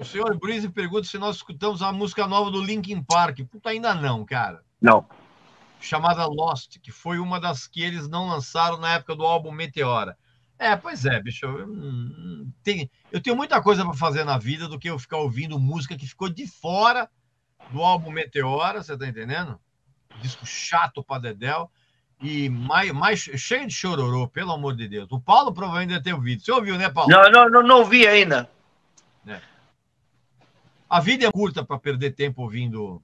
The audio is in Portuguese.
O senhor Breeze pergunta se nós escutamos a música nova do Linkin Park. Puta, ainda não, cara. Não. Chamada Lost, que foi uma das que eles não lançaram na época do álbum Meteora. É, pois é, bicho. Eu, tem, eu tenho muita coisa para fazer na vida do que eu ficar ouvindo música que ficou de fora do álbum Meteora, você tá entendendo? Disco chato pra Dedel. E mais, mais cheio de chororô, pelo amor de Deus. O Paulo provavelmente deve ter ouvido. Você ouviu, né, Paulo? Não, não, não, não ouvi ainda. A vida é curta para perder tempo ouvindo